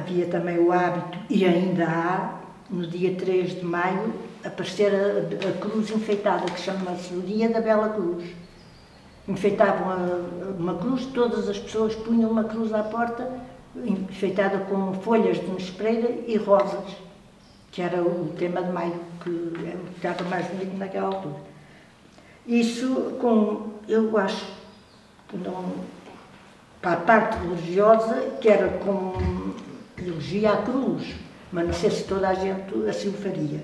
havia também o hábito, e ainda há, no dia 3 de maio, aparecer a, a cruz enfeitada, que chama-se o Dia da Bela Cruz. Enfeitavam a, uma cruz, todas as pessoas punham uma cruz à porta, enfeitada com folhas de nespreira e rosas, que era o tema de maio, que estava mais bonito naquela altura. Isso, com, eu acho, não, para a parte religiosa, que era com elegia à cruz, mas não sei se toda a gente assim o faria.